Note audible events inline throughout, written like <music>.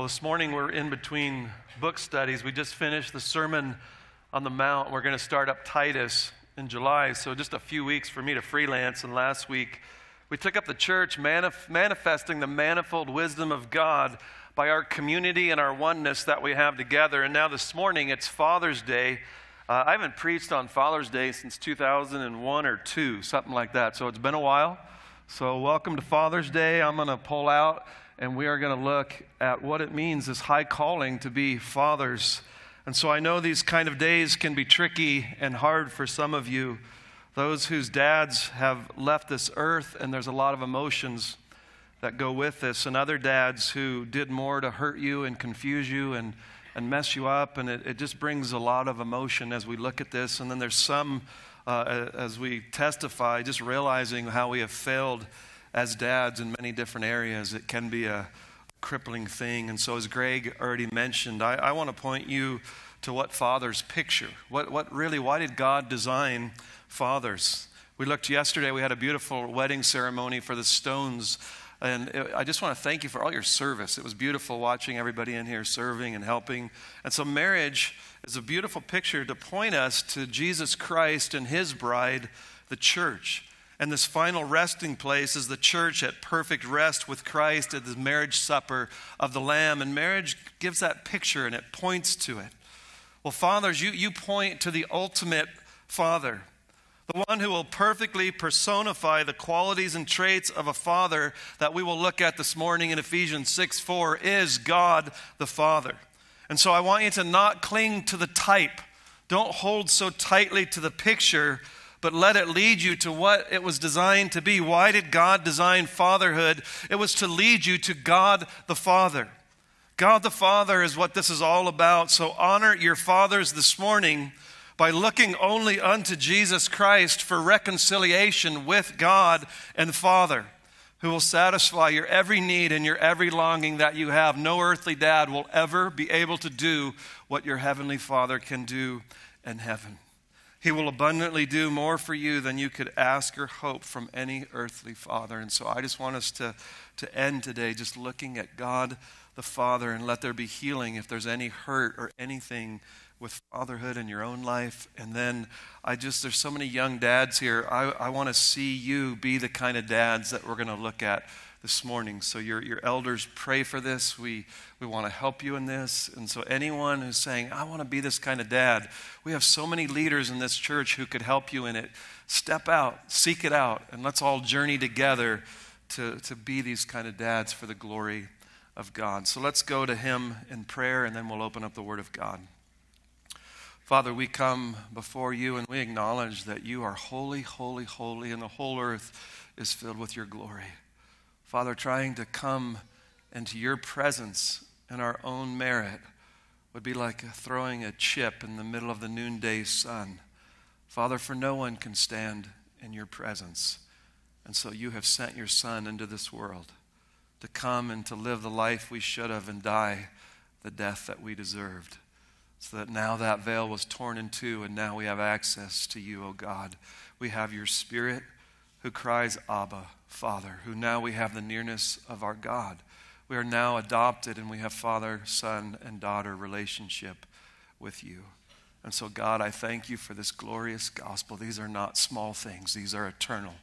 Well, this morning we're in between book studies. We just finished the Sermon on the Mount. We're going to start up Titus in July, so just a few weeks for me to freelance. And last week we took up the church, manif- manifesting the manifold wisdom of God by our community and our oneness that we have together. And now this morning it's Father's Day. Uh, I haven't preached on Father's Day since 2001 or 2, something like that. So it's been a while. So welcome to Father's Day. I'm going to pull out and we are going to look at what it means, this high calling to be fathers. And so I know these kind of days can be tricky and hard for some of you, those whose dads have left this earth, and there's a lot of emotions that go with this, and other dads who did more to hurt you and confuse you and, and mess you up. And it, it just brings a lot of emotion as we look at this. And then there's some, uh, as we testify, just realizing how we have failed as dads in many different areas, it can be a crippling thing. And so, as Greg already mentioned, I, I want to point you to what fathers picture. What, what really, why did God design fathers? We looked yesterday, we had a beautiful wedding ceremony for the Stones. And I just want to thank you for all your service. It was beautiful watching everybody in here serving and helping. And so, marriage is a beautiful picture to point us to Jesus Christ and his bride, the church. And this final resting place is the church at perfect rest with Christ at the marriage supper of the Lamb. And marriage gives that picture and it points to it. Well, fathers, you, you point to the ultimate father, the one who will perfectly personify the qualities and traits of a father that we will look at this morning in Ephesians 6 4 is God the Father. And so I want you to not cling to the type. Don't hold so tightly to the picture but let it lead you to what it was designed to be. Why did God design fatherhood? It was to lead you to God the Father. God the Father is what this is all about. So honor your fathers this morning by looking only unto Jesus Christ for reconciliation with God and Father, who will satisfy your every need and your every longing that you have. No earthly dad will ever be able to do what your heavenly Father can do in heaven. He will abundantly do more for you than you could ask or hope from any earthly father. And so I just want us to, to end today just looking at God the Father and let there be healing if there's any hurt or anything with fatherhood in your own life. And then I just, there's so many young dads here. I, I want to see you be the kind of dads that we're going to look at this morning. So, your, your elders pray for this. We, we want to help you in this. And so, anyone who's saying, I want to be this kind of dad, we have so many leaders in this church who could help you in it. Step out, seek it out, and let's all journey together to, to be these kind of dads for the glory of God. So, let's go to Him in prayer, and then we'll open up the Word of God. Father, we come before you and we acknowledge that you are holy, holy, holy, and the whole earth is filled with your glory. Father, trying to come into your presence in our own merit would be like throwing a chip in the middle of the noonday sun. Father, for no one can stand in your presence. And so you have sent your Son into this world to come and to live the life we should have and die the death that we deserved. So that now that veil was torn in two, and now we have access to you, O oh God. We have your Spirit who cries, Abba, Father, who now we have the nearness of our God. We are now adopted and we have father, son, and daughter relationship with you. And so, God, I thank you for this glorious gospel. These are not small things, these are eternal,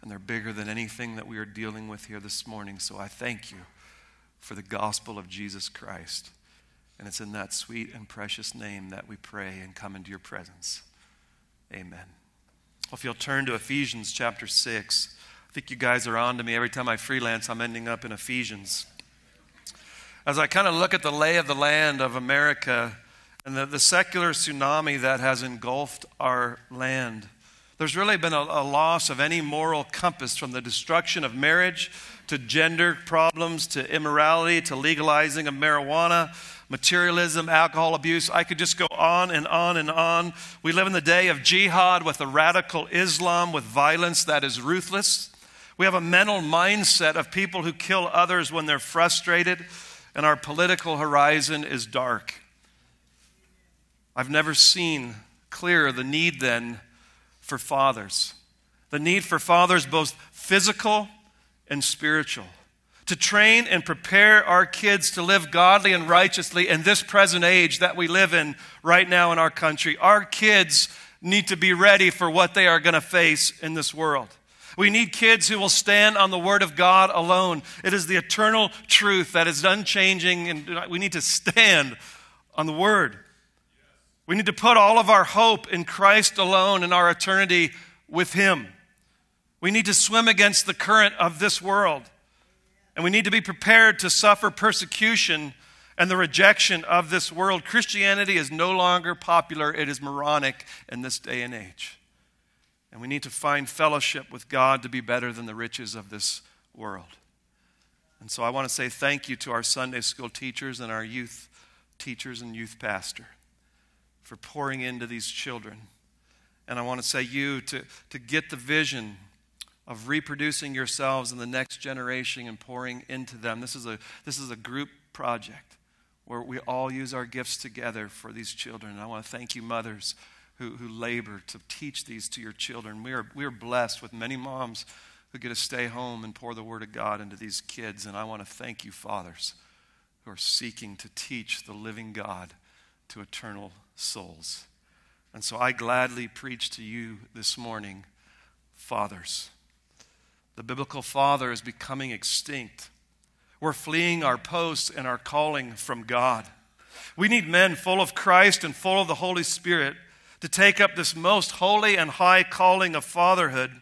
and they're bigger than anything that we are dealing with here this morning. So, I thank you for the gospel of Jesus Christ. And it's in that sweet and precious name that we pray and come into your presence. Amen. If you'll turn to Ephesians chapter 6, I think you guys are on to me. Every time I freelance, I'm ending up in Ephesians. As I kind of look at the lay of the land of America and the, the secular tsunami that has engulfed our land, there's really been a, a loss of any moral compass from the destruction of marriage to gender problems to immorality to legalizing of marijuana materialism, alcohol abuse. I could just go on and on and on. We live in the day of jihad with a radical Islam with violence that is ruthless. We have a mental mindset of people who kill others when they're frustrated, and our political horizon is dark. I've never seen clearer the need then for fathers. The need for fathers, both physical and spiritual to train and prepare our kids to live godly and righteously in this present age that we live in right now in our country. Our kids need to be ready for what they are going to face in this world. We need kids who will stand on the Word of God alone. It is the eternal truth that is unchanging, and we need to stand on the Word. We need to put all of our hope in Christ alone and our eternity with Him. We need to swim against the current of this world. And we need to be prepared to suffer persecution and the rejection of this world. Christianity is no longer popular, it is moronic in this day and age. And we need to find fellowship with God to be better than the riches of this world. And so I want to say thank you to our Sunday school teachers and our youth teachers and youth pastor for pouring into these children. And I want to say you to, to get the vision of reproducing yourselves in the next generation and pouring into them. This is a, this is a group project where we all use our gifts together for these children. And I want to thank you, mothers who, who labor to teach these to your children. We are, we are blessed with many moms who get to stay home and pour the Word of God into these kids. And I want to thank you, fathers, who are seeking to teach the living God to eternal souls. And so I gladly preach to you this morning, fathers. The biblical father is becoming extinct. We're fleeing our posts and our calling from God. We need men full of Christ and full of the Holy Spirit to take up this most holy and high calling of fatherhood,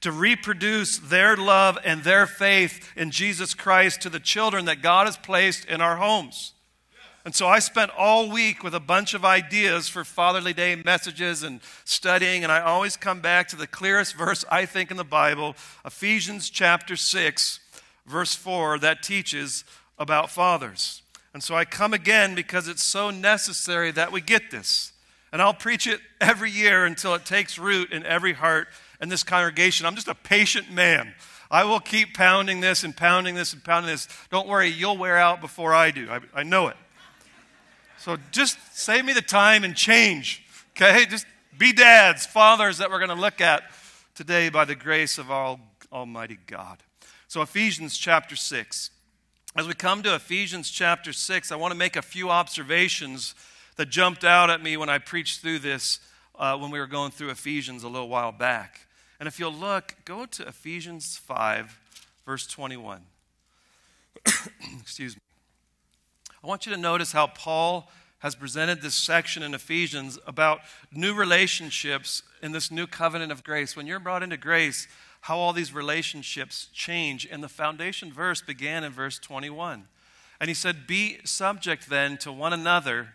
to reproduce their love and their faith in Jesus Christ to the children that God has placed in our homes. And so I spent all week with a bunch of ideas for Fatherly Day messages and studying, and I always come back to the clearest verse I think in the Bible, Ephesians chapter 6, verse 4, that teaches about fathers. And so I come again because it's so necessary that we get this. And I'll preach it every year until it takes root in every heart in this congregation. I'm just a patient man. I will keep pounding this and pounding this and pounding this. Don't worry, you'll wear out before I do. I, I know it. So just save me the time and change, okay? Just be dads, fathers that we're going to look at today by the grace of all, Almighty God. So, Ephesians chapter 6. As we come to Ephesians chapter 6, I want to make a few observations that jumped out at me when I preached through this uh, when we were going through Ephesians a little while back. And if you'll look, go to Ephesians 5, verse 21. <coughs> Excuse me. I want you to notice how Paul has presented this section in Ephesians about new relationships in this new covenant of grace. When you're brought into grace, how all these relationships change. And the foundation verse began in verse 21. And he said, Be subject then to one another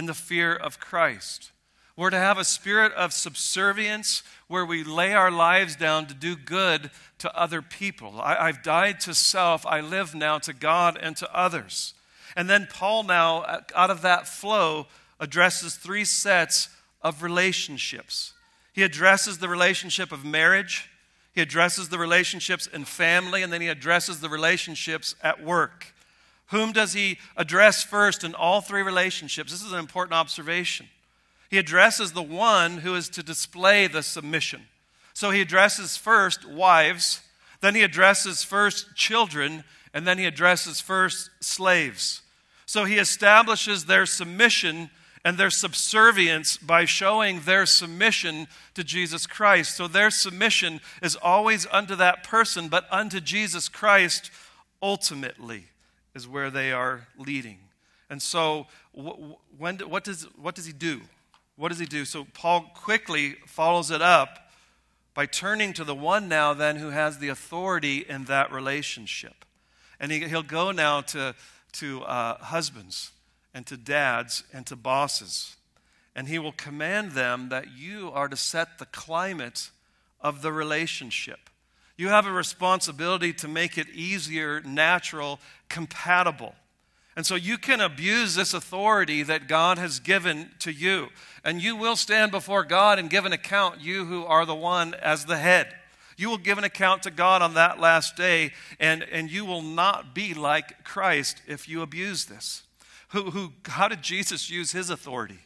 in the fear of Christ. We're to have a spirit of subservience where we lay our lives down to do good to other people. I, have died to self, I live now to God and to others. And then Paul, now, uh, out of that flow, addresses three sets of relationships. He addresses the relationship of marriage, he addresses the relationships in family, and then he addresses the relationships at work. Whom does he address first in all three relationships? This is an important observation. He addresses the one who is to display the submission. So he addresses first wives, then he addresses first children, and then he addresses first slaves. So he establishes their submission and their subservience by showing their submission to Jesus Christ. So their submission is always unto that person, but unto Jesus Christ ultimately is where they are leading. And so, when, what, does, what does he do? What does he do? So, Paul quickly follows it up by turning to the one now, then, who has the authority in that relationship. And he, he'll go now to, to uh, husbands and to dads and to bosses. And he will command them that you are to set the climate of the relationship. You have a responsibility to make it easier, natural, compatible. And so you can abuse this authority that God has given to you. And you will stand before God and give an account, you who are the one as the head. You will give an account to God on that last day, and, and you will not be like Christ if you abuse this. Who, who, how did Jesus use his authority?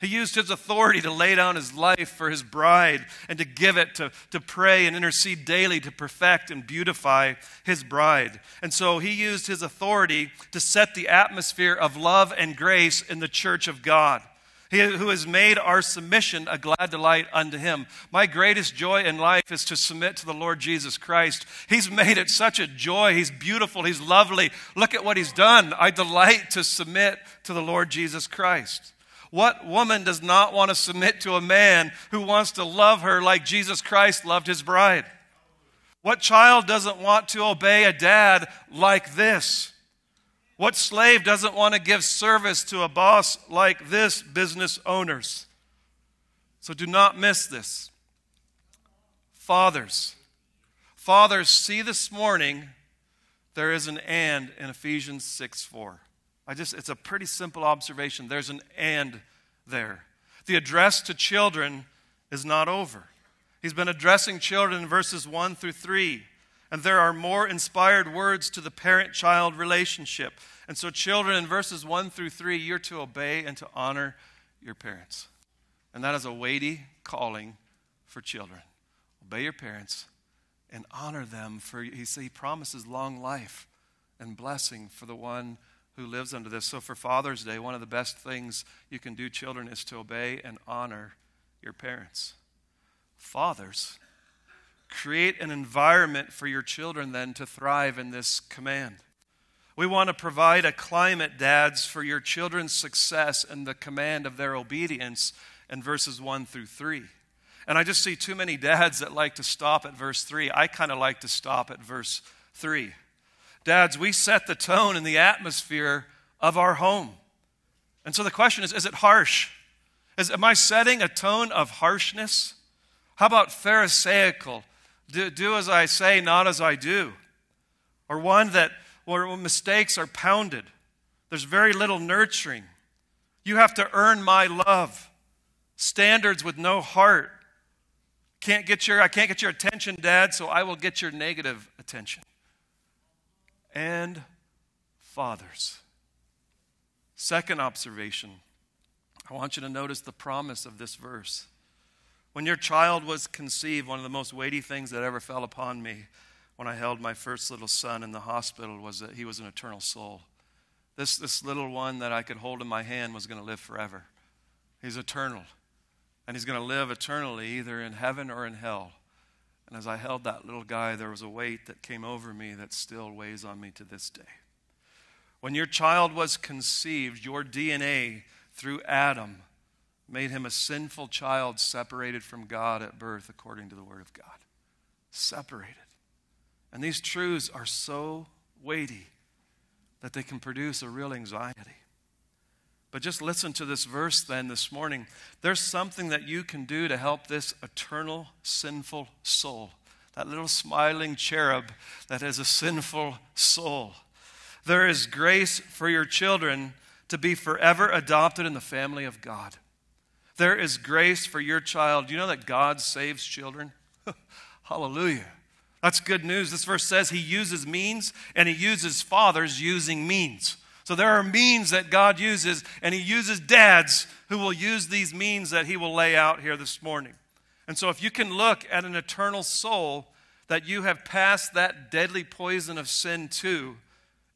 He used his authority to lay down his life for his bride and to give it to, to pray and intercede daily to perfect and beautify his bride. And so he used his authority to set the atmosphere of love and grace in the church of God. He who has made our submission a glad delight unto him. My greatest joy in life is to submit to the Lord Jesus Christ. He's made it such a joy. He's beautiful. He's lovely. Look at what he's done. I delight to submit to the Lord Jesus Christ. What woman does not want to submit to a man who wants to love her like Jesus Christ loved his bride? What child doesn't want to obey a dad like this? What slave doesn't want to give service to a boss like this, business owners? So do not miss this. Fathers, fathers, see this morning there is an and in Ephesians 6 4. I just, it's a pretty simple observation. There's an and there. The address to children is not over. He's been addressing children in verses 1 through 3. And there are more inspired words to the parent child relationship. And so, children, in verses 1 through 3, you're to obey and to honor your parents. And that is a weighty calling for children. Obey your parents and honor them, for he, he promises long life and blessing for the one who lives under this. So for Father's Day, one of the best things you can do, children, is to obey and honor your parents. Fathers, create an environment for your children then to thrive in this command. We want to provide a climate, dads, for your children's success and the command of their obedience in verses 1 through 3. And I just see too many dads that like to stop at verse 3. I kind of like to stop at verse 3. Dads, we set the tone and the atmosphere of our home. And so the question is is it harsh? Is, am I setting a tone of harshness? How about Pharisaical? Do, do as I say, not as I do. Or one that where mistakes are pounded. There's very little nurturing. You have to earn my love. Standards with no heart. Can't get your, I can't get your attention, Dad, so I will get your negative attention and fathers. Second observation I want you to notice the promise of this verse. When your child was conceived, one of the most weighty things that ever fell upon me when I held my first little son in the hospital was that he was an eternal soul. This, this little one that I could hold in my hand was going to live forever. He's eternal. And he's going to live eternally either in heaven or in hell. And as I held that little guy, there was a weight that came over me that still weighs on me to this day. When your child was conceived, your DNA through Adam made him a sinful child separated from God at birth, according to the Word of God. Separated. And these truths are so weighty that they can produce a real anxiety. But just listen to this verse then this morning. There's something that you can do to help this eternal sinful soul, that little smiling cherub that has a sinful soul. There is grace for your children to be forever adopted in the family of God. There is grace for your child. You know that God saves children? <laughs> Hallelujah. That's good news. This verse says he uses means and he uses fathers using means. So there are means that God uses, and He uses dads who will use these means that He will lay out here this morning. And so if you can look at an eternal soul that you have passed that deadly poison of sin to,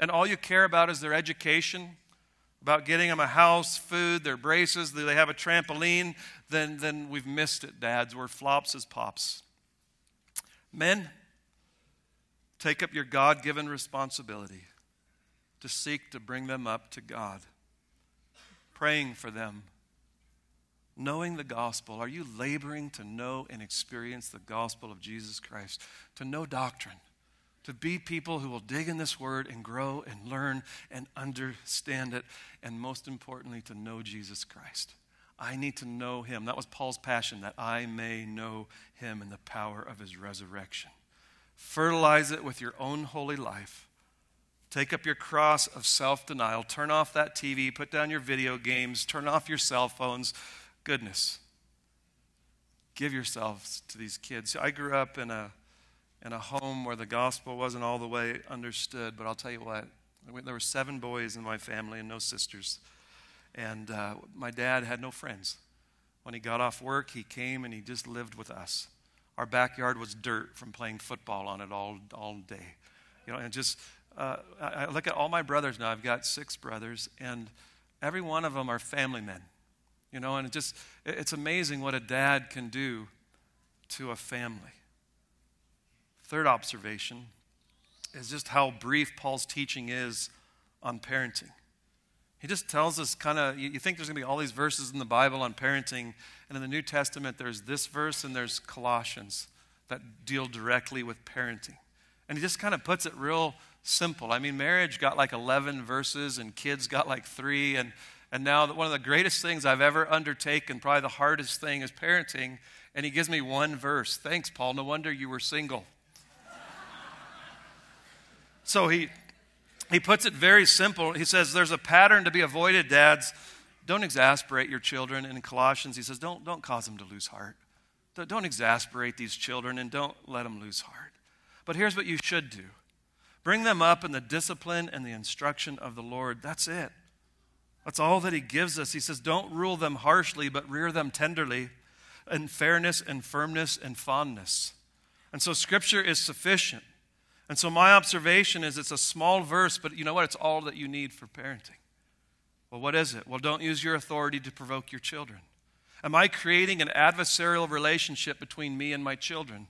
and all you care about is their education, about getting them a house, food, their braces, do they have a trampoline, then, then we've missed it, dads. We're flops as pops. Men, take up your God given responsibility to seek to bring them up to God, praying for them, knowing the gospel. Are you laboring to know and experience the gospel of Jesus Christ, to know doctrine? to be people who will dig in this word and grow and learn and understand it, and most importantly, to know Jesus Christ. I need to know him. That was Paul's passion, that I may know him in the power of his resurrection. Fertilize it with your own holy life Take up your cross of self denial. Turn off that TV. Put down your video games. Turn off your cell phones. Goodness. Give yourselves to these kids. I grew up in a, in a home where the gospel wasn't all the way understood, but I'll tell you what, there were seven boys in my family and no sisters. And uh, my dad had no friends. When he got off work, he came and he just lived with us. Our backyard was dirt from playing football on it all, all day. You know, and just, uh, I, look at all my brothers now. I've got six brothers, and every one of them are family men. You know, and it just, it's amazing what a dad can do to a family. Third observation is just how brief Paul's teaching is on parenting. He just tells us kind of, you, think there's going to be all these verses in the Bible on parenting, and in the New Testament, there's this verse and there's Colossians that deal directly with parenting. And he just kind of puts it real simple. I mean, marriage got like 11 verses, and kids got like three, and and now, one of the greatest things I've ever undertaken, probably the hardest thing, is parenting. And he gives me one verse. Thanks, Paul. No wonder you were single. <laughs> so he, he puts it very simple. He says, There's a pattern to be avoided, dads. Don't exasperate your children. And in Colossians, he says, Don't, don't cause them to lose heart. Don't, don't exasperate these children and don't let them lose heart. But here's what you should do bring them up in the discipline and the instruction of the Lord. That's it. That's all that he gives us. He says, Don't rule them harshly, but rear them tenderly in fairness and firmness and fondness. And so scripture is sufficient. And so my observation is it's a small verse, but you know what? It's all that you need for parenting. Well, what is it? Well, don't use your authority to provoke your children. Am I creating an adversarial relationship between me and my children?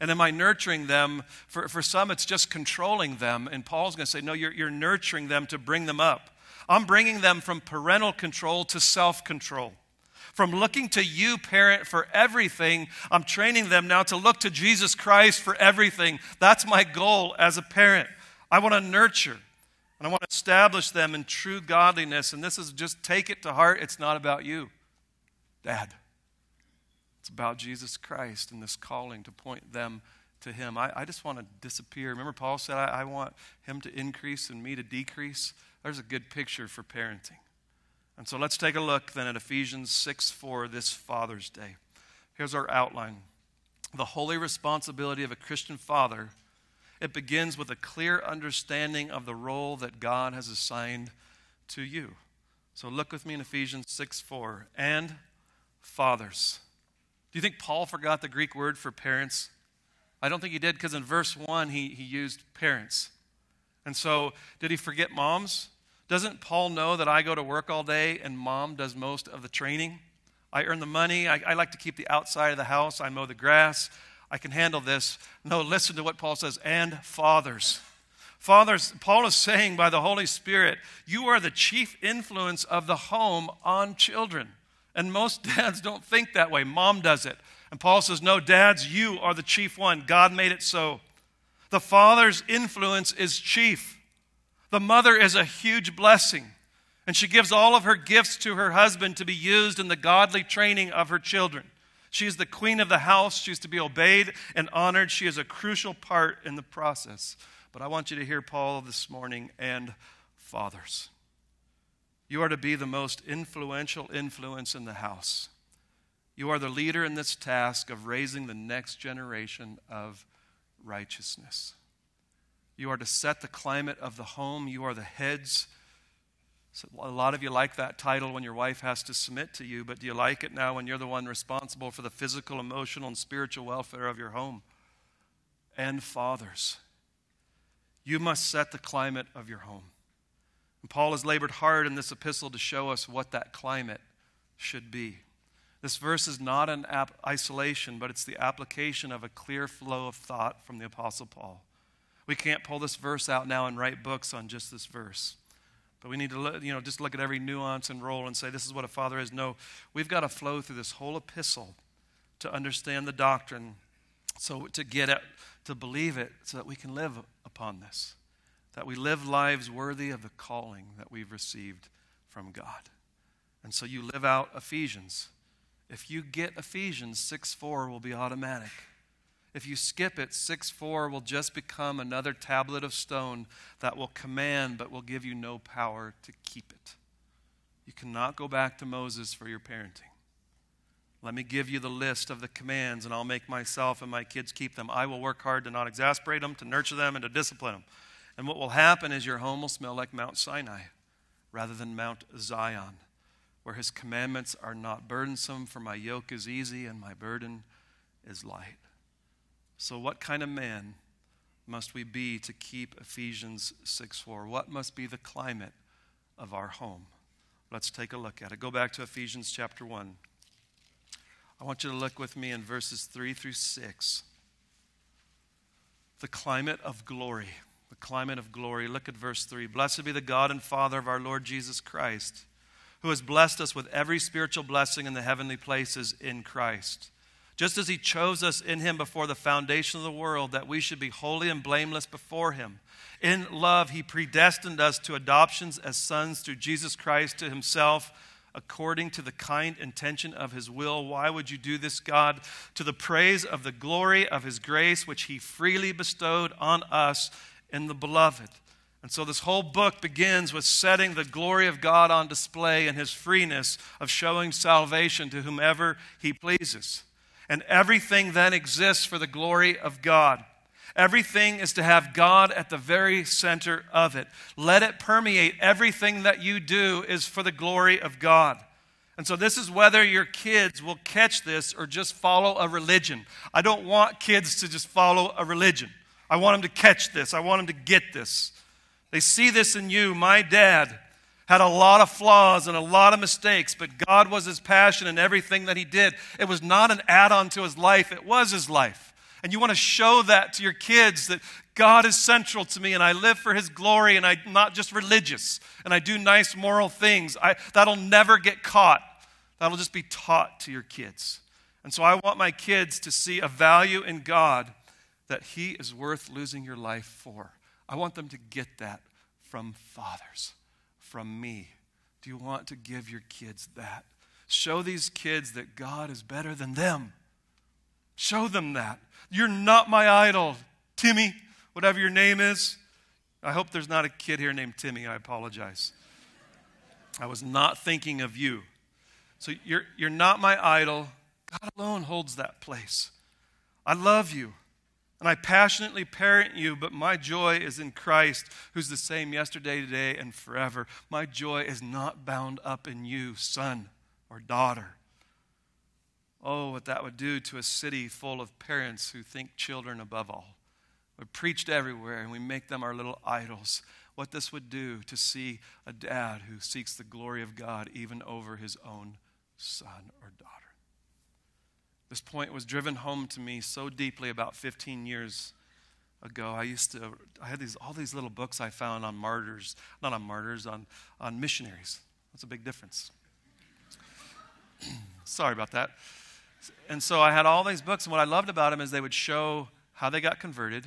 And am I nurturing them? For, for some, it's just controlling them. And Paul's going to say, no, you're, you're nurturing them to bring them up. I'm bringing them from parental control to self control. From looking to you, parent, for everything, I'm training them now to look to Jesus Christ for everything. That's my goal as a parent. I want to nurture and I want to establish them in true godliness. And this is just take it to heart. It's not about you, Dad. It's about Jesus Christ and this calling to point them to Him. I, I just want to disappear. Remember, Paul said, I, I want Him to increase and me to decrease. There's a good picture for parenting. And so let's take a look then at Ephesians 6 4 this Father's Day. Here's our outline The holy responsibility of a Christian father. It begins with a clear understanding of the role that God has assigned to you. So look with me in Ephesians 6 4. And fathers. Do you think Paul forgot the Greek word for parents? I don't think he did because in verse 1 he, he used parents. And so, did he forget moms? Doesn't Paul know that I go to work all day and mom does most of the training? I earn the money. I, I, like to keep the outside of the house. I mow the grass. I can handle this. No, listen to what Paul says. And fathers. Fathers, Paul is saying by the Holy Spirit, you are the chief influence of the home on children. And most <laughs> dads don't think that way. Mom does it. And Paul says, no, dads, you are the chief one. God made it so. The father's influence is chief. The mother is a huge blessing, and she gives all of her gifts to her husband to be used in the godly training of her children. She is the queen of the house. She is to be obeyed and honored. She is a crucial part in the process. But I want you to hear Paul this morning and fathers. You are to be the most influential influence in the house. You are the leader in this task of raising the next generation of righteousness. You are to set the climate of the home. You are the heads. So a lot of you like that title when your wife has to submit to you, but do you like it now when you're the one responsible for the physical, emotional, and spiritual welfare of your home? And fathers, you must set the climate of your home. And Paul has labored hard in this epistle to show us what that climate should be. This verse is not an ap- isolation, but it's the application of a clear flow of thought from the Apostle Paul. We can't pull this verse out now and write books on just this verse. But we need to look, you know, just look at every nuance and role and say, this is what a father is. No, we've got to flow through this whole epistle to understand the doctrine, so to get it, to believe it, so that we can live upon this. That we live lives worthy of the calling that we've received from God. And so you live out Ephesians if you get Ephesians, 6 4 will be automatic. If you skip it, 6 4 will just become another tablet of stone that will command but will give you no power to keep it. You cannot go back to Moses for your parenting. Let me give you the list of the commands, and I'll make myself and my kids keep them. I will work hard to not exasperate them, to nurture them, and to discipline them. And what will happen is your home will smell like Mount Sinai rather than Mount Zion. where his commandments are not burdensome, for my yoke is easy and my burden is light. So, what kind of man must we be to keep Ephesians 6 4? What must be the climate of our home? Let's take a look at it. Go back to Ephesians chapter 1. I want you to look with me in verses 3 through 6. The climate of glory. Climate of glory. Look at verse 3. Blessed be the God and Father of our Lord Jesus Christ, who has blessed us with every spiritual blessing in the heavenly places in Christ just as he chose us in him before the foundation of the world, that we should be holy and blameless before him. In love, he predestined us to adoptions as sons through Jesus Christ to himself, according to the kind intention of his will. Why would you do this, God? To the praise of the glory of his grace, which he freely bestowed on us in the beloved. And so, this whole book begins with setting the glory of God on display and his freeness of showing salvation to whomever he pleases. And everything then exists for the glory of God. Everything is to have God at the very center of it. Let it permeate everything that you do is for the glory of God. And so, this is whether your kids will catch this or just follow a religion. I don't want kids to just follow a religion. I want them to catch this. I want them to get this. They see this in you. My dad had a lot of flaws and a lot of mistakes, but God was his passion in everything that he did. It was not an add on to his life, it was his life. And you want to show that to your kids that God is central to me and I live for his glory and I'm not just religious and I do nice moral things. I, that'll never get caught. That'll just be taught to your kids. And so I want my kids to see a value in God that he is worth losing your life for. I want them to get that from fathers from me. Do you want to give your kids that? Show these kids that God is better than them. Show them that. You're not my idol, Timmy, whatever your name is. I hope there's not a kid here named Timmy. I apologize. I was not thinking of you. So you're, you're not my idol. God alone holds that place. I love you. And I passionately parent you, but my joy is in Christ, who's the same yesterday, today, and forever. My joy is not bound up in you, son or daughter. Oh, what that would do to a city full of parents who think children above all. We're preached everywhere and we make them our little idols. What this would do to see a dad who seeks the glory of God even over his own son or daughter. This point was driven home to me so deeply about 15 years ago. I used to, I had these, all these little books I found on martyrs, not on martyrs, on, on missionaries. That's a big difference. <clears throat> Sorry about that. And so I had all these books, and what I loved about them is they would show how they got converted,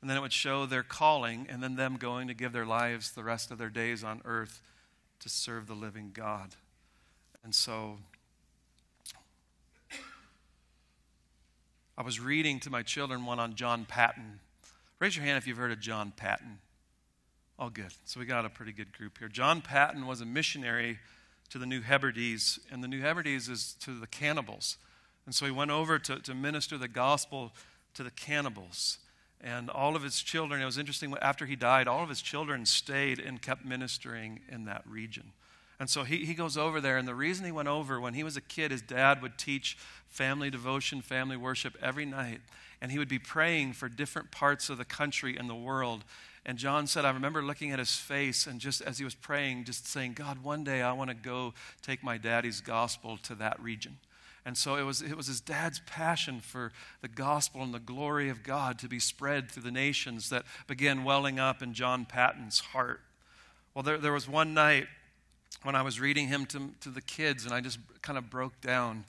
and then it would show their calling, and then them going to give their lives the rest of their days on earth to serve the living God. And so I was reading to my children one on John Paton. Raise your hand if you've heard of John Paton. Oh, good. So we got a pretty good group here. John Paton was a missionary to the New Hebrides, and the New Hebrides is to the cannibals. And so he went over to, to minister the gospel to the cannibals. And all of his children, it was interesting, after he died, all of his children stayed and kept ministering in that region. And so he, he goes over there. And the reason he went over, when he was a kid, his dad would teach family devotion, family worship every night. And he would be praying for different parts of the country and the world. And John said, I remember looking at his face and just as he was praying, just saying, God, one day I want to go take my daddy's gospel to that region. And so it was, it was his dad's passion for the gospel and the glory of God to be spread through the nations that began welling up in John Paton's heart. Well, there, there was one night when I was reading him to, to the kids, and I just kind of broke down,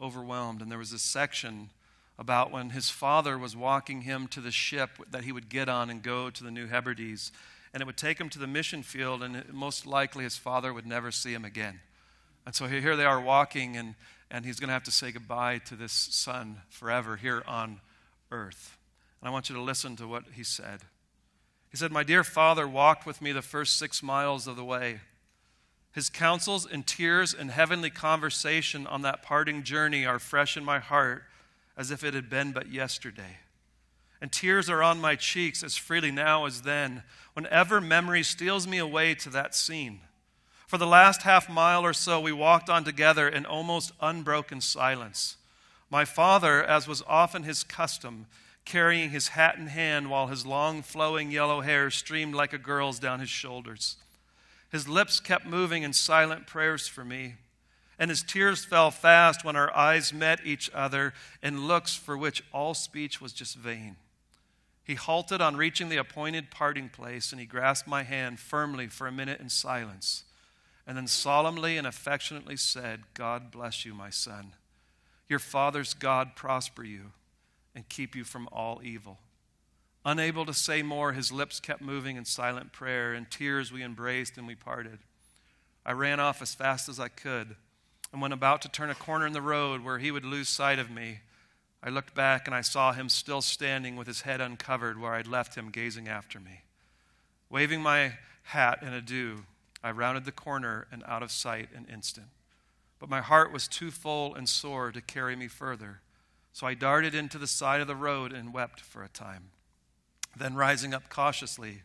overwhelmed. And there was a section about when his father was walking him to the ship that he would get on and go to the New Hebrides. And it would take him to the mission field, and most likely his father would never see him again. And so here they are walking, and, and he's going to have to say goodbye to this son forever here on earth. And I want you to listen to what he said. He said, My dear father walked with me the first six miles of the way. His counsels and tears and heavenly conversation on that parting journey are fresh in my heart as if it had been but yesterday. And tears are on my cheeks as freely now as then, whenever memory steals me away to that scene. For the last half mile or so, we walked on together in almost unbroken silence. My father, as was often his custom, carrying his hat in hand while his long flowing yellow hair streamed like a girl's down his shoulders. His lips kept moving in silent prayers for me, and his tears fell fast when our eyes met each other in looks for which all speech was just vain. He halted on reaching the appointed parting place, and he grasped my hand firmly for a minute in silence and then solemnly and affectionately said, God bless you, my son. Your father's God prosper you and keep you from all evil. Unable to say more, his lips kept moving in silent prayer. In tears, we embraced and we parted. I ran off as fast as I could, and when about to turn a corner in the road where he would lose sight of me, I looked back and I saw him still standing with his head uncovered where I'd left him gazing after me. Waving my hat in adieu, I rounded the corner and out of sight an instant. But my heart was too full and sore to carry me further, so I darted into the side of the road and wept for a time. Then, rising up cautiously,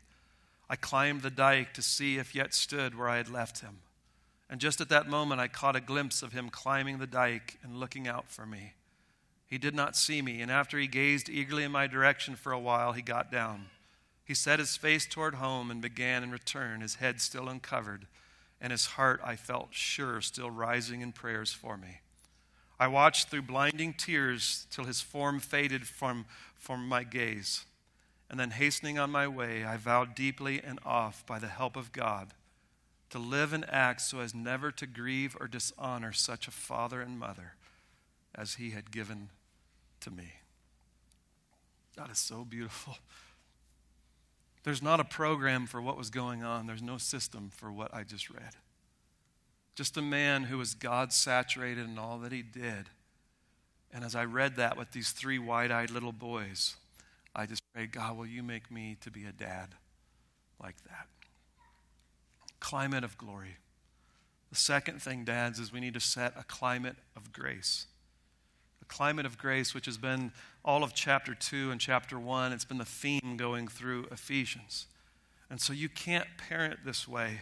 I climbed the dike to see if yet stood where I had left him. And just at that moment, I caught a glimpse of him climbing the dike and looking out for me. He did not see me, and after he gazed eagerly in my direction for a while, he got down. He set his face toward home and began in return, his head still uncovered, and his heart, I felt sure, still rising in prayers for me. I watched through blinding tears till his form faded from, from my gaze. And then, hastening on my way, I vowed deeply and oft, by the help of God, to live and act so as never to grieve or dishonor such a father and mother as he had given to me. That is so beautiful. There's not a program for what was going on, there's no system for what I just read. Just a man who was God saturated in all that he did. And as I read that with these three wide eyed little boys, I just pray, God, will you make me to be a dad like that? Climate of glory. The second thing, dads, is we need to set a climate of grace the climate of grace, which has been all of chapter 2 and chapter 1. It's been the theme going through Ephesians. And so you can't parent this way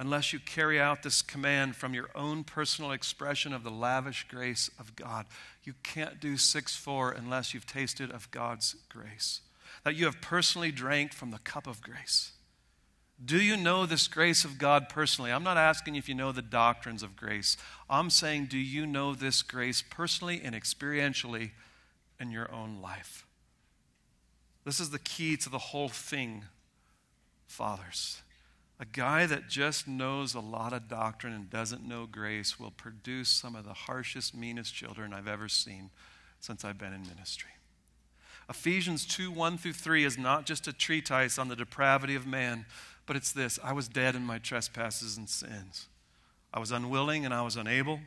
unless you carry out this command from your own personal expression of the lavish grace of God. You can't do 6 4 unless you've tasted of God's grace, that you have personally drank from the cup of grace. Do you know this grace of God personally? I'm not asking if you know the doctrines of grace. I'm saying, do you know this grace personally and experientially in your own life? This is the key to the whole thing, fathers. A guy that just knows a lot of doctrine and doesn't know grace will produce some of the harshest, meanest children I've ever seen since I've been in ministry. Ephesians 2 1 through 3 is not just a treatise on the depravity of man but it's this I was dead in my trespasses and sins. I was unwilling and I was unable.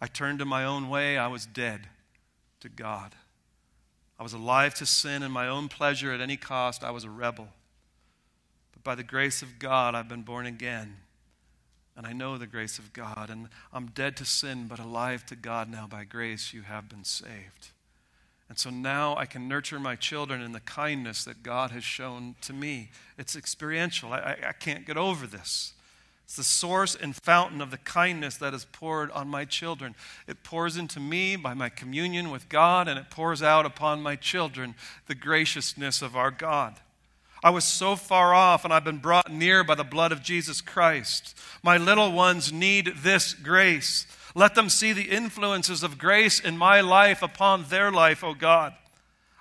I turned to my own way. I was dead to God. I was alive to sin and my own pleasure at any cost. I was a rebel. By the grace of God, I've been born again. And I know the grace of God. And I'm dead to sin, but alive to God now. By grace, you have been saved. And so now I can nurture my children in the kindness that God has shown to me. It's experiential. I, I, I, can't get over this. It's the source and fountain of the kindness that is poured on my children. It pours into me by my communion with God, and it pours out upon my children the graciousness of our God. I was so far off, and I've been brought near by the blood of Jesus Christ. My little ones need this grace. Let them see the influences of grace in my life upon their life, O God.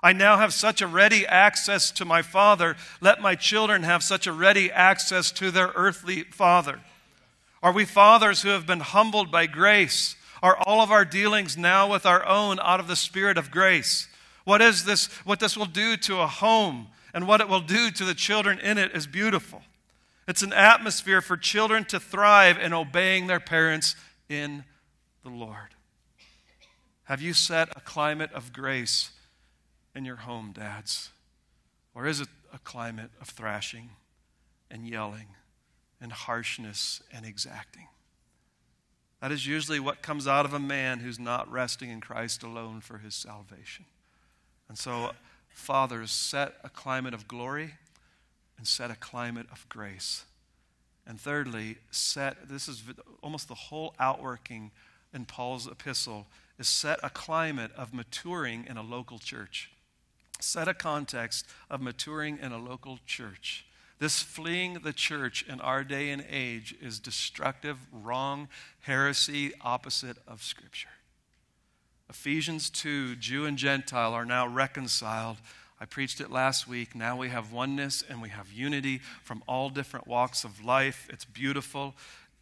I now have such a ready access to my Father. Let my children have such a ready access to their earthly Father. Are we fathers who have been humbled by grace? Are all of our dealings now with our own out of the spirit of grace? What is this? What this will do to a home and what it will do to the children in it is beautiful. It's an atmosphere for children to thrive in obeying their parents in the Lord? Have you set a climate of grace in your home, dads? Or is it a climate of thrashing and yelling and harshness and exacting? That is usually what comes out of a man who's not resting in Christ alone for his salvation. And so, fathers, set a climate of glory and set a climate of grace And thirdly, set this is almost the whole outworking in Paul's epistle is set a climate of maturing in a local church. Set a context of maturing in a local church. This fleeing the church in our day and age is destructive, wrong, heresy, opposite of Scripture. Ephesians 2 Jew and Gentile are now reconciled. I preached it last week. Now we have oneness and we have unity from all different walks of life. It's beautiful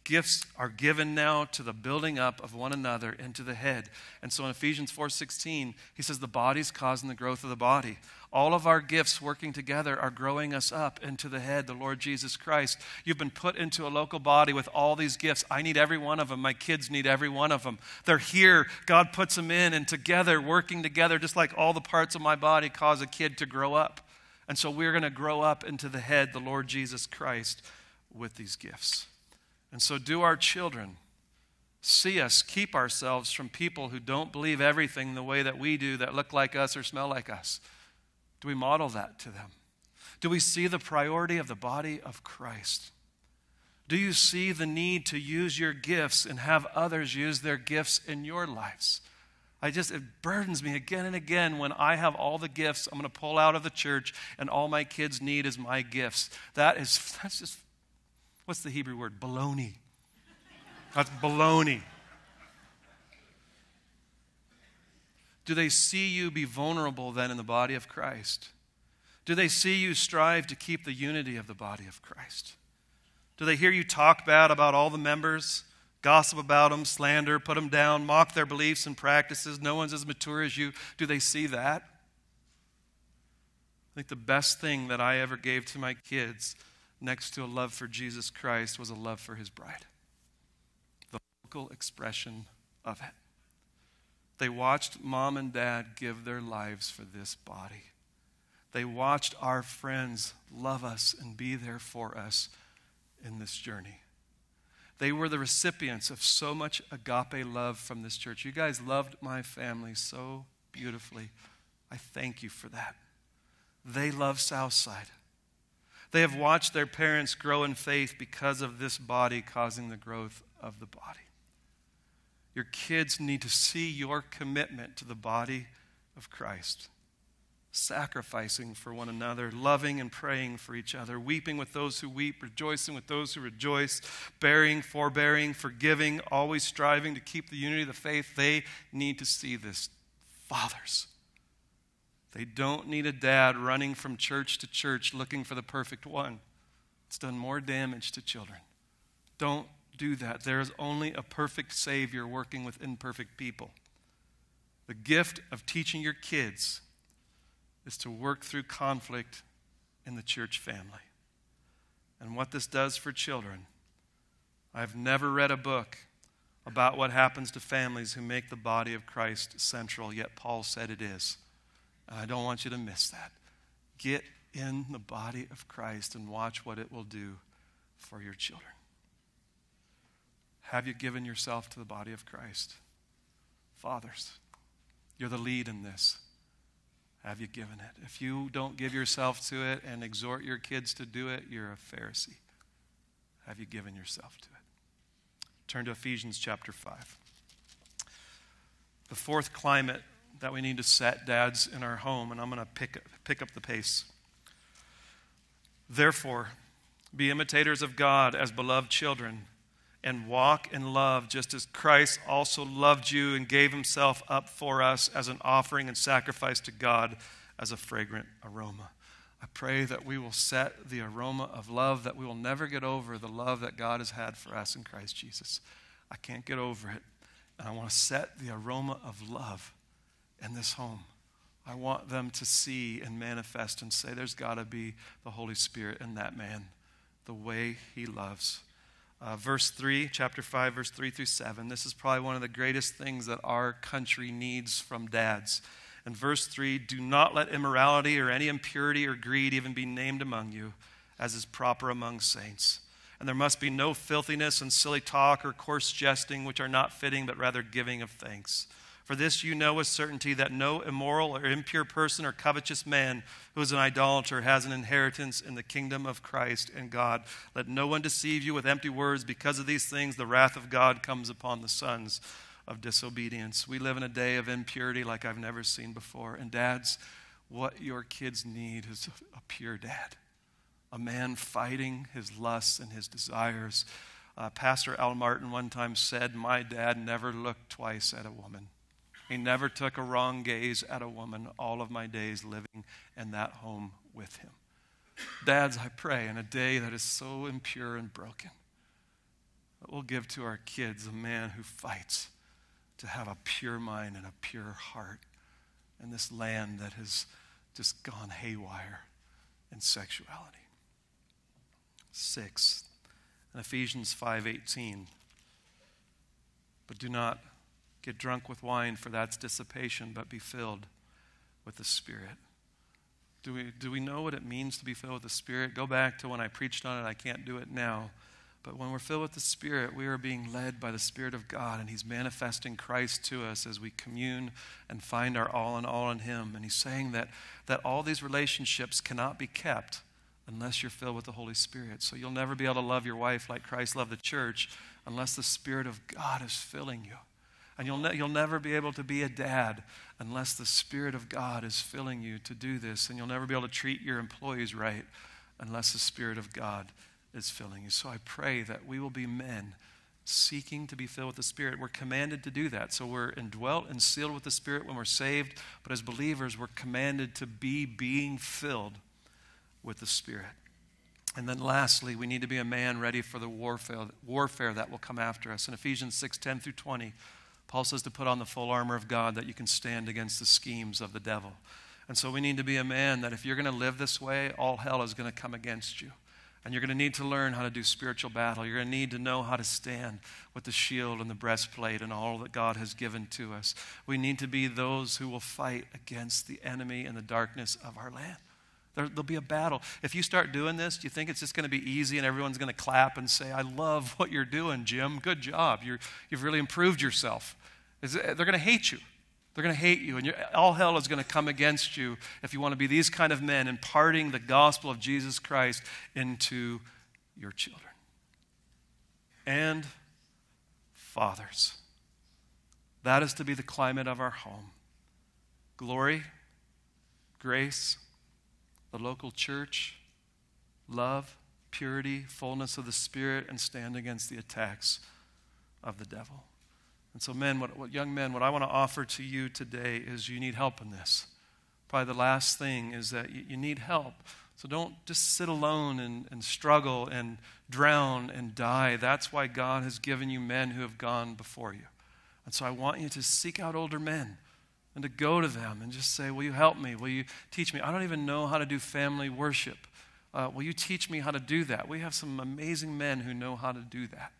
gifts are given now to the building up of one another into the head. And so in Ephesians 4:16, he says the body's causing the growth of the body. All of our gifts working together are growing us up into the head, the Lord Jesus Christ. You've been put into a local body with all these gifts. I need every one of them. My kids need every one of them. They're here. God puts them in and together, working together, just like all the parts of my body cause a kid to grow up. And so we're going to grow up into the head, the Lord Jesus Christ, with these gifts. And so, do our children see us keep ourselves from people who don't believe everything the way that we do, that look like us or smell like us? Do we model that to them? Do we see the priority of the body of Christ? Do you see the need to use your gifts and have others use their gifts in your lives? I just, it burdens me again and again when I have all the gifts I'm going to pull out of the church and all my kids need is my gifts. That is, <laughs> that's just What's the Hebrew word? Baloney. That's baloney. Do they see you be vulnerable then in the body of Christ? Do they see you strive to keep the unity of the body of Christ? Do they hear you talk bad about all the members, gossip about them, slander, put them down, mock their beliefs and practices? No one's as mature as you. Do they see that? I think the best thing that I ever gave to my kids next to a love for Jesus Christ was a love for his bride. The local expression of it. They watched mom and dad give their lives for this body. They watched our friends love us and be there for us in this journey. They were the recipients of so much agape love from this church. You guys loved my family so beautifully. I thank you for that. They love Southside. They have watched their parents grow in faith because of this body causing the growth of the body. Your kids need to see your commitment to the body of Christ, sacrificing for one another, loving and praying for each other, weeping with those who weep, rejoicing with those who rejoice, bearing, forbearing, forgiving, always striving to keep the unity of the faith. They need to see this. Fathers, they don't need a dad running from church to church looking for the perfect one. It's done more damage to children. Don't do that. There is only a perfect Savior working with imperfect people. The gift of teaching your kids is to work through conflict in the church family. And what this does for children, I've never read a book about what happens to families who make the body of Christ central, yet Paul said it is. I don't want you to miss that. Get in the body of Christ and watch what it will do for your children. Have you given yourself to the body of Christ? Fathers, you're the lead in this. Have you given it? If you don't give yourself to it and exhort your kids to do it, you're a Pharisee. Have you given yourself to it? Turn to Ephesians chapter 5. The fourth climate that we need to set, dads, in our home, and I'm going to pick, pick up the pace. Therefore, be imitators of God as beloved children, and walk in love, just as Christ also loved you and gave himself up for us as an offering and sacrifice to God as a fragrant aroma. I pray that we will set the aroma of love, that we will never get over the love that God has had for us in Christ Jesus. I can't get over it. And I want to set the aroma of love in this home. I want them to see and manifest and say, there's got to be the Holy Spirit in that man, the way he loves. Uh, verse 3, chapter 5, verse 3 through 7. This is probably one of the greatest things that our country needs from dads. In verse 3, do not let immorality or any impurity or greed even be named among you, as is proper among saints. And there must be no filthiness and silly talk or coarse jesting, which are not fitting, but rather giving of thanks. For this you know with certainty that no immoral or impure person or covetous man who is an idolater has an inheritance in the kingdom of Christ and God. Let no one deceive you with empty words. Because of these things, the wrath of God comes upon the sons of disobedience. We live in a day of impurity like I've never seen before. And dads, what your kids need is a pure dad, a man fighting his lusts and his desires. Uh, Pastor Al Martin one time said, My dad never looked twice at a woman. He never took a wrong gaze at a woman all of my days living in that home with him. Dads, I pray in a day that is so impure and broken, that we'll give to our kids a man who fights to have a pure mind and a pure heart in this land that has just gone haywire in sexuality. Six, in Ephesians 5:18. But do not Get drunk with wine, for that's dissipation, but be filled with the Spirit. Do we, do we know what it means to be filled with the Spirit? Go back to when I preached on it. I can't do it now. But when we're filled with the Spirit, we are being led by the Spirit of God, and He's manifesting Christ to us as we commune and find our all in all in Him. And He's saying that, that all these relationships cannot be kept unless you're filled with the Holy Spirit. So you'll never be able to love your wife like Christ loved the church unless the Spirit of God is filling you. And you'll, ne- you'll never be able to be a dad unless the Spirit of God is filling you to do this. And you'll never be able to treat your employees right unless the Spirit of God is filling you. So I pray that we will be men seeking to be filled with the Spirit. We're commanded to do that. So we're indwelt and sealed with the Spirit when we're saved. But as believers, we're commanded to be being filled with the Spirit. And then lastly, we need to be a man ready for the warfare, warfare that will come after us. In Ephesians 6 10 through 20, Paul says to put on the full armor of God that you can stand against the schemes of the devil. And so we need to be a man that if you're going to live this way, all hell is going to come against you. And you're going to need to learn how to do spiritual battle. You're going to need to know how to stand with the shield and the breastplate and all that God has given to us. We need to be those who will fight against the enemy in the darkness of our land. There, will be a battle. If you start doing this, do you think it's just going to be easy and everyone's going to clap and say, I love what you're doing, Jim? Good job. you have really improved yourself. They're going to hate you. They're going to hate you, and all hell is going to come against you if you want to be these kind of men imparting the gospel of Jesus Christ into your children. And fathers. That is to be the climate of our home. Glory, grace, the local church, love, purity, fullness of the Spirit, and stand against the attacks of the devil. And so, men, what, what, young men, what I want to offer to you today is you need help in this. Probably the last thing is that you, you need help. So don't just sit alone and, and struggle and drown and die. That's why God has given you men who have gone before you. And so I want you to seek out older men and to go to them and just say, Will you help me? Will you teach me? I don't even know how to do family worship. Uh, will you teach me how to do that? We have some amazing men who know how to do that.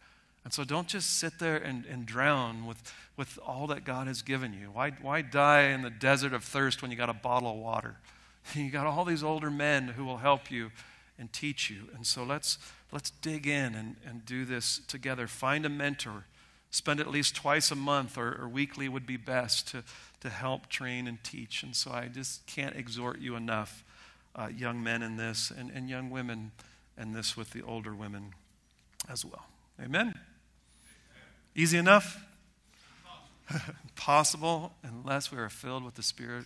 And so don't just sit there and, and drown with, with all that God has given you. Why, why die in the desert of thirst when you got a bottle of water? <laughs> You got all these older men who will help you and teach you. And so let's, let's dig in and, and do this together. Find a mentor. Spend at least twice a month or, or weekly would be best to, to help train and teach. And so I just can't exhort you enough, uh, young men in this and, and young women in this with the older women as well. Amen. Easy enough? <laughs> Possible unless we are filled with the Spirit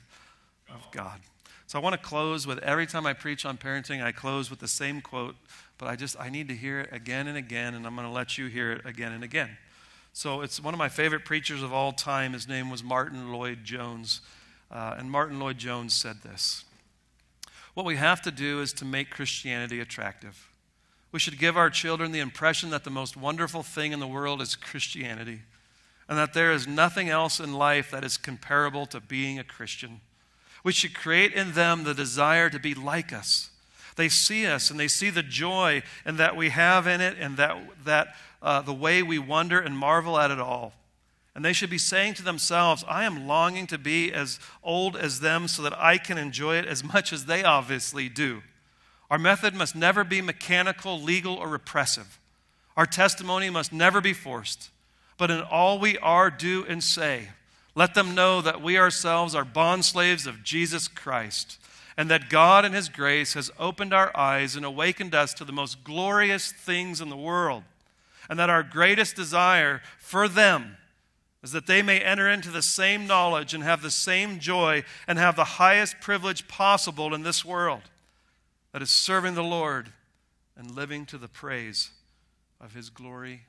of God. So I want to close with every time I preach on parenting, I close with the same quote, but I just I need to hear it again and again, and I'm going to let you hear it again and again. So it's one of my favorite preachers of all time. His name was Martyn Lloyd-Jones. Uh, and Martyn Lloyd-Jones said this What we have to do is to make Christianity attractive. We should give our children the impression that the most wonderful thing in the world is Christianity and that there is nothing else in life that is comparable to being a Christian. We should create in them the desire to be like us. They see us and they see the joy and that we have in it and that, that uh, the way we wonder and marvel at it all. And they should be saying to themselves, I am longing to be as old as them so that I can enjoy it as <laughs> much as they obviously do. Our method must never be mechanical, legal, or repressive. Our testimony must never be forced. But in all we are, do, and say, Let them know that we ourselves are bondslaves of Jesus Christ and that God in His grace has opened our eyes and awakened us to the most glorious things in the world, and that our greatest desire for them is that they may enter into the same knowledge and have the same joy and have the highest privilege possible in this world that is serving the Lord and living to the praise of His glory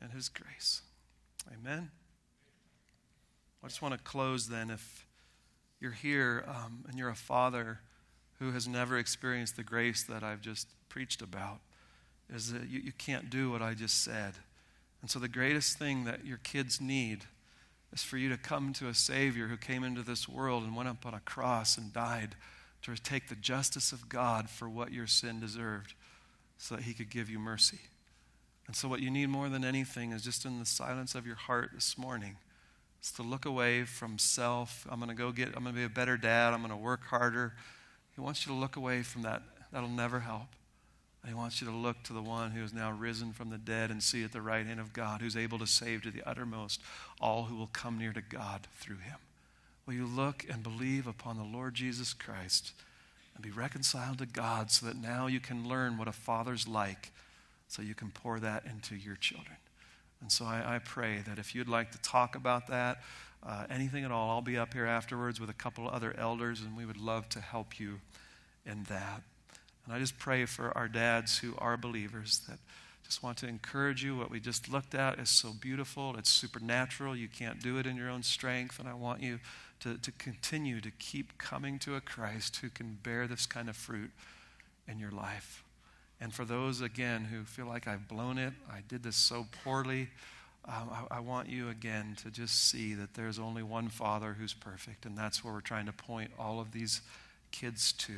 and His grace. Amen. I just want to close then. If you're here um, and you're a father who has never experienced the grace that I've just preached about, is that you, you can't do what I just said. And so, the greatest thing that your kids need is for you to come to a Savior who came into this world and went up on a cross and died to take the justice of God for what your sin deserved so that He could give you mercy. And so, what you need more than anything is just in the silence of your heart this morning is to look away from self. I'm going to go get, I'm going to be a better dad. I'm going to work harder. He wants you to look away from that. That'll never help. He wants you to look to the one who is now risen from the dead and see at the right hand of God, who's able to save to the uttermost all who will come near to God through him. Will you look and believe upon the Lord Jesus Christ and be reconciled to God so that now you can learn what a father's like so you can pour that into your children? And so I, I pray that if you'd like to talk about that, uh, anything at all, I'll be up here afterwards with a couple other elders, and we would love to help you in that. And I just pray for our dads who are believers that just want to encourage you. What we just looked at is so beautiful, it's supernatural. You can't do it in your own strength. And I want you to, to continue to keep coming to a Christ who can bear this kind of fruit in your life. And for those, again, who feel like I've blown it, I did this so poorly, um, I, I, want you, again, to just see that there's only one Father who's perfect. And that's where we're trying to point all of these kids to.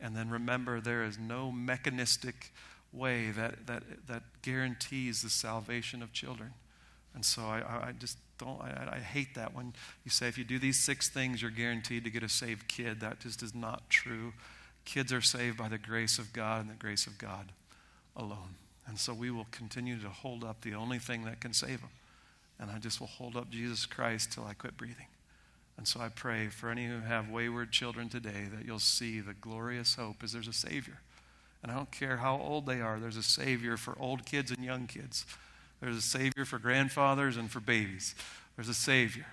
And then remember, there is no mechanistic way that, that, that guarantees the salvation of children. And so I, I just don't, I, I hate that when you say if you do these six things, you're guaranteed to get a saved kid. That just is not true. Kids are saved by the grace of God and the grace of God alone. And so we will continue to hold up the only thing that can save them. And I just will hold up Jesus Christ till I quit breathing. And so I pray for any who have wayward children today that you'll see the glorious hope is there's a Savior. And I don't care how old they are, there's a Savior for old kids and young kids. There's a Savior for grandfathers and for babies. There's a Savior.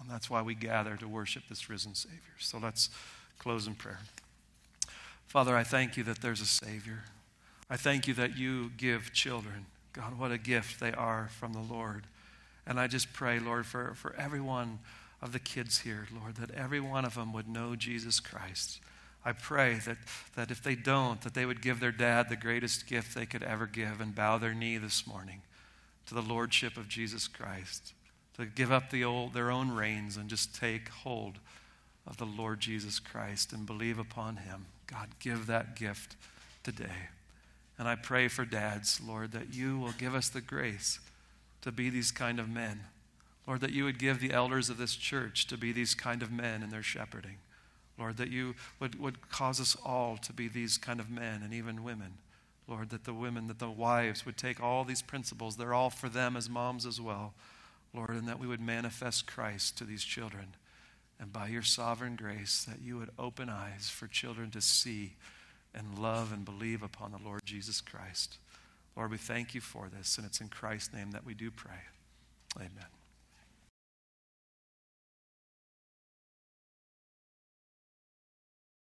And that's why we gather to worship this risen Savior. So let's close in prayer. Father, I thank you that there's a Savior. I thank you that you give children. God, what a gift they are from the Lord. And I just pray, Lord, for, for every one of the kids here, Lord, that every one of them would know Jesus Christ. I pray that, that if they don't, that they would give their dad the greatest gift they could ever give and bow their knee this morning to the Lordship of Jesus Christ, to give up the old, their own reins and just take hold of the Lord Jesus Christ and believe upon him. God, give that gift today. And I pray for dads, Lord, that you will give us the grace to be these kind of men. Lord, that you would give the elders of this church to be these kind of men in their shepherding. Lord, that you would, would cause us all to be these kind of men and even women. Lord, that the women, that the wives would take all these principles, they're all for them as moms as well. Lord, and that we would manifest Christ to these children and by your sovereign grace, that you would open eyes for children to see and love and believe upon the Lord Jesus Christ. Lord, we thank you for this, and it's in Christ's name that we do pray. Amen.